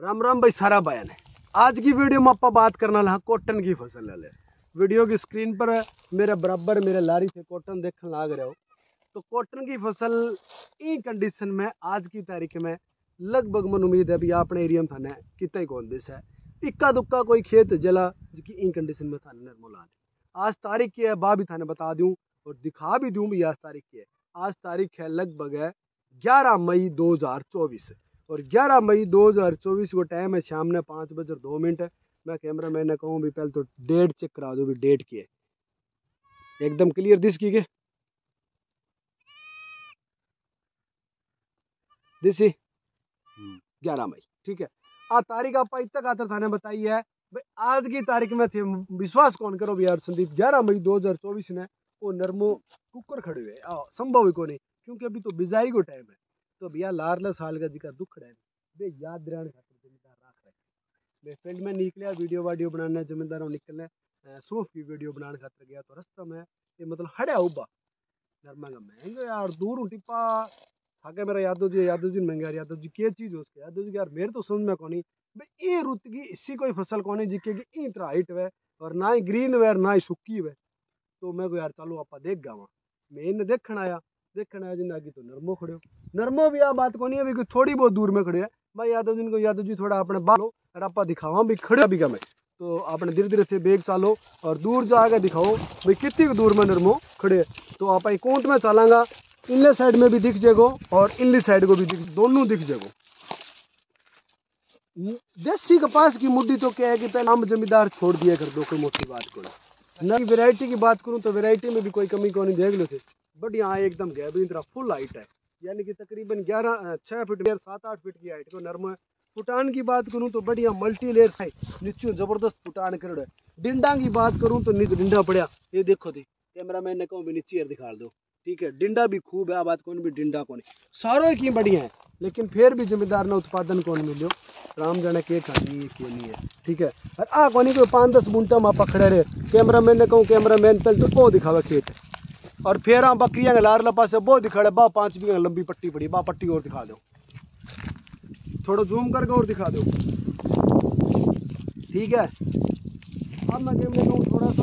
राम राम भाई, सारा बयान है। आज की वीडियो में आप बात करना ला कॉटन की फ़सल ले वीडियो की स्क्रीन पर मेरे बराबर, मेरे लारी से कॉटन देखने लाग रहे हो। तो कॉटन की फ़सल इन कंडीशन में, आज की तारीख में लगभग मन उम्मीद है भी अपने एरिया में थाने कितना ही कौन दिस है। इक्का दुक्का कोई खेत, जला जिसकी इन कंडीशन में थाने नरमो ला दे आज तारीख की है बा भी थाने बता दूँ और दिखा भी दूँ भी आज तारीख की है। आज तारीख है लगभग है ग्यारह मई दो हज़ार चौबीस। और 11 मई 2024 को टाइम है शाम ने पाँच बजे दो मिनट है। मैं कैमरा मैन ने कहूँ भी पहले तो डेट चेक करा दो भी डेट की है। एकदम क्लियर दिस की के? दिस ग्यारह मई ठीक है। आ तारीख आप इतना खातर थाने बताई है भाई आज की तारीख में थे विश्वास कौन करो भी यार संदीप ग्यारह मई 2024 ने वो नरमो कुकर खड़े हुए संभव ही को नहीं क्योंकि अभी तो बिजाई को टाइम है। तो भैया लारला साल का जिका दुख है। बे याद रहने खातिर जमींदार राख रखे। मैं फ़ील्ड में निकलिया वीडियो वाडियो बनाने जमींदारों निकलने सूफ की वीडियो बनाने खातिर गया तो रास्ता में ये मतलब हड़या उबा नरमा का महँगा यार, दूर टिप्पा। थाके मेरा यादव जी यादव जी महँगा, यादव जी क्या चीज़ हो उसके? यादव जी, यार मेरे तो समझ में कौन। भाई, ये रुत की, इसी कोई फ़सल कौन जिके की ई तरह हाइट है और ना ही ग्रीन है ना ही सुक्की है तो मैं को यार चलो, आप देख गावा मैं इन्हें देखना आया। देखने आया जिन आगे तो नरमो खड़े हो। नरमो भी आ बात को नहीं है थोड़ी बहुत दूर में खड़े है। भाई यादव जी को यादव जी, थोड़ा अपने बालो और आप दिखावा भी, खड़े भी मैं तो आपने धीरे धीरे से बेग चालो, और दूर जाके दिखाओ भाई कितनी दूर में नरमो खड़े तो आप कोंट में चलांगा, इनले साइड में भी दिख जाएगो, और इनली साइड को भी दिख, दोनों दिख जाएगो। देसी कपास की मुड्डी तो क्या है कि पहले हम जमींदार छोड़ दिया कर दो कोई मोटी बात को नई वैरायटी की बात करूँ तो वैरायटी में भी कोई कमी को नहीं देख लो थे बट यहाँ एकदम गैब तरह फुल हाइट है। यानी कि तकरीबन ग्यारह छः फीट सात, आठ फीट की हाइट को नर्म है। फुटान की बात करूँ तो बढ़िया मल्टी लेयर है। नीचे ज़बरदस्त फुटान कर डिंडा की बात करूँ तो डिंडा पड़ा ये देखो थी कैमरा मैन ने कहूँ भी नीचे दिखा दो। ठीक है, डिंडा भी खूब है बात कौन भी डिंडा कौन सारों की बढ़िया है, लेकिन फिर भी जिम्मेदार ने उत्पादन कौन मिलो राम जाने के खानी है, के नहीं है। ठीक है, और आ कौन कोई पाँच दस बुंटा में पकड़े रहे। कैमरा मैन ने कहूँ कैमरा मैन पहले तो वो दिखावा खेत। और फिर हम बकरियाँ लार लपा से बहुत दिखाड़े बा पाँच भी लंबी पट्टी पड़ी बा पट्टी और दिखा दो थोड़ा जूम करके और दिखा दो ठीक है? अब मैं गेम लेता थोड़ा सा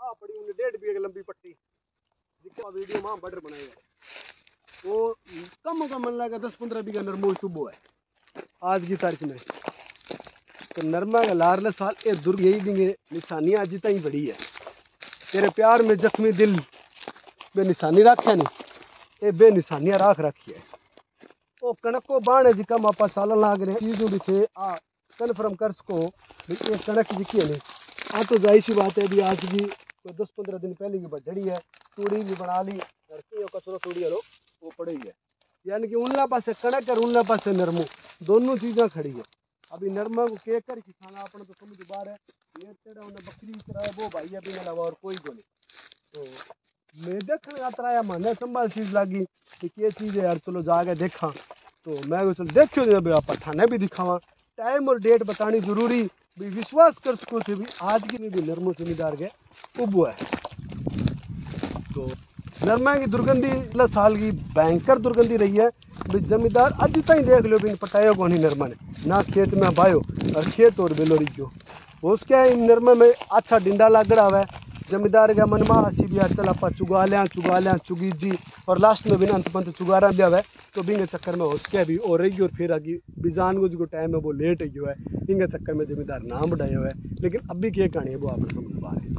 आ पड़ी उन्हें डेढ़ बीघे लंबी पट्टी, जिसका वीडियो वहाँ बटर बनाएगा तो कम का मन लगा दस पंद्रह बीघा नरमो सुबह है आज की तारीख में। तो नरमा का लारले साल ये दुर्ग यही देंगे निशानियाँ आज तक बड़ी है। तेरे प्यार में जख्मी दिल बेनिशानी रखे नहीं ये बेनिशानियाँ राख रखी है। वो कणक बाण है जिका मापा चालन लाग रहे चीज़ों भी थे, आ कन्फर्म कर सको ये कणक जिकी है हाँ तो ज़ाहिर सी बात है अभी आज भी तो दस पंद्रह दिन पहले की बढ़ी है, तूड़ी भी बना ली कचरो तूड़ी हलो वो पड़ी है। यानी कि उनला पास कणक और उनला पास नरमू, दोनों चीज़ें खड़ी है। अभी नरमा को केक कर किसाना अपना तो समझ बार है। ये तेरा उन्हें बकरी तरह वो भाई अभी ना लगा और कोई को तो मैं देखने आता रहा मैंने संभाल चीज़ लगी कि ये चीज़ है यार, चलो जाके देखा। तो मैं चलो देखो जब आप थाने भी दिखावा। टाइम और डेट बतानी ज़रूरी, भी विश्वास कर सको से भी आज की भी नरमो जमींदार के उब है। तो नरमा की दुर्गंधी साल की भयंकर दुर्गंधी रही है। भाई जमींदार अज तक देख लो भी पटाया कौन ही नरमा ने। ना खेत में बायो और खेत और बेलो रिजो उसके इन में अच्छा डिंडा लग रहा है। जमींदार का मन में हसी भी चल आप चुगा लिया चुगा लिया, चुगी जी, और लास्ट में बिना अंत पंत चुगारा दिया है। तो बिंगे चक्कर में उसके भी और रही और फिर आगे बिजान को जो टाइम है वो लेट ही है। इंगे चक्कर में जमींदार नाम बढ़ाया हुआ है। लेकिन अभी क्या कहानी है, वो आप समझ पा रहे हैं।